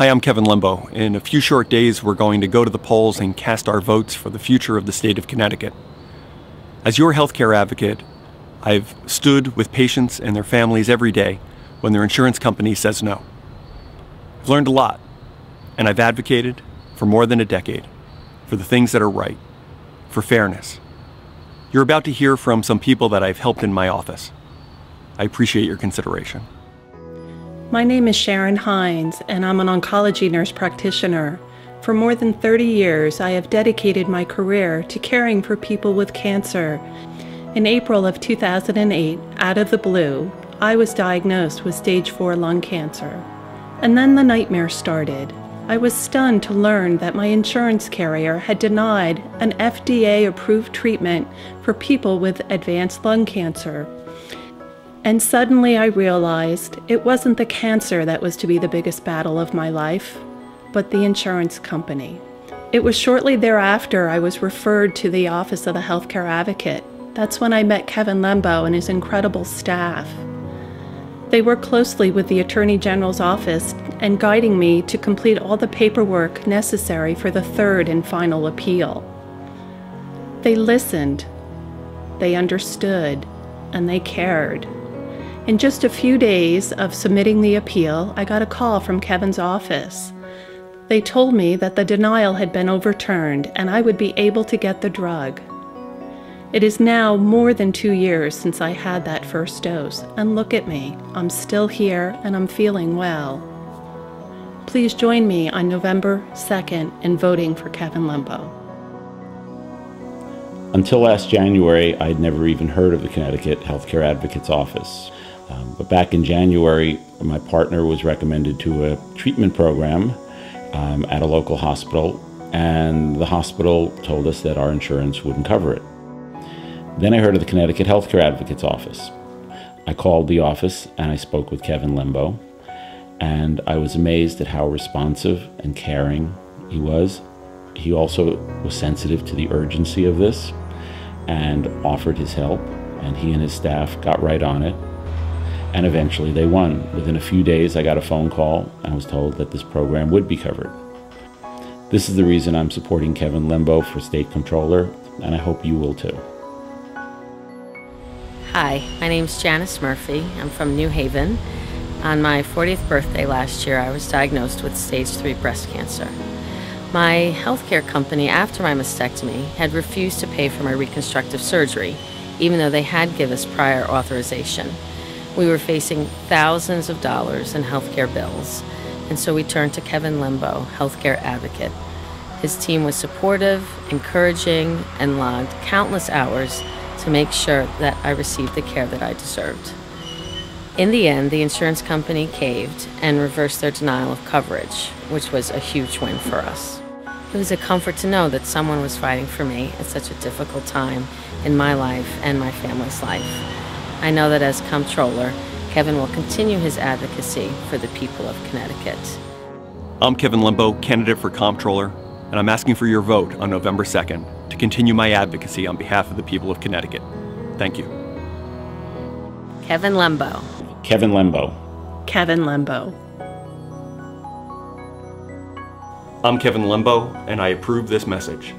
Hi, I'm Kevin Lembo. In a few short days, we're going to go to the polls and cast our votes for the future of the state of Connecticut. As your healthcare advocate, I've stood with patients and their families every day when their insurance company says no. I've learned a lot, and I've advocated for more than a decade for the things that are right, for fairness. You're about to hear from some people that I've helped in my office. I appreciate your consideration. My name is Sharon Hines, and I'm an oncology nurse practitioner. For more than 30 years, I have dedicated my career to caring for people with cancer. In April of 2008, out of the blue, I was diagnosed with stage 4 lung cancer. And then the nightmare started. I was stunned to learn that my insurance carrier had denied an FDA approved treatment for people with advanced lung cancer. And suddenly I realized it wasn't the cancer that was to be the biggest battle of my life, but the insurance company. It was shortly thereafter I was referred to the Office of the Healthcare Advocate. That's when I met Kevin Lembo and his incredible staff. They worked closely with the Attorney General's office and guiding me to complete all the paperwork necessary for the third and final appeal. They listened, they understood, and they cared. In just a few days of submitting the appeal, I got a call from Kevin's office. They told me that the denial had been overturned and I would be able to get the drug. It is now more than two years since I had that first dose, and look at me, I'm still here and I'm feeling well. Please join me on November 2nd in voting for Kevin Lembo. Until last January, I had never even heard of the Connecticut Healthcare Advocate's Office. Um, but back in January, my partner was recommended to a treatment program um, at a local hospital, and the hospital told us that our insurance wouldn't cover it. Then I heard of the Connecticut Healthcare Advocate's Office. I called the office and I spoke with Kevin Lembo, and I was amazed at how responsive and caring he was. He also was sensitive to the urgency of this and offered his help, and he and his staff got right on it and eventually they won. Within a few days, I got a phone call and I was told that this program would be covered. This is the reason I'm supporting Kevin Lembo for state comptroller, and I hope you will too. Hi, my name's Janice Murphy. I'm from New Haven. On my 40th birthday last year, I was diagnosed with stage 3 breast cancer. My healthcare company, after my mastectomy, had refused to pay for my reconstructive surgery, even though they had given us prior authorization. We were facing thousands of dollars in healthcare bills, and so we turned to Kevin Lembo, healthcare advocate. His team was supportive, encouraging, and logged countless hours to make sure that I received the care that I deserved. In the end, the insurance company caved and reversed their denial of coverage, which was a huge win for us. It was a comfort to know that someone was fighting for me at such a difficult time in my life and my family's life. I know that as comptroller, Kevin will continue his advocacy for the people of Connecticut. I'm Kevin Lembo, candidate for comptroller, and I'm asking for your vote on November 2nd to continue my advocacy on behalf of the people of Connecticut. Thank you. Kevin Lembo. Kevin Lembo. Kevin Lembo. I'm Kevin Lembo, and I approve this message.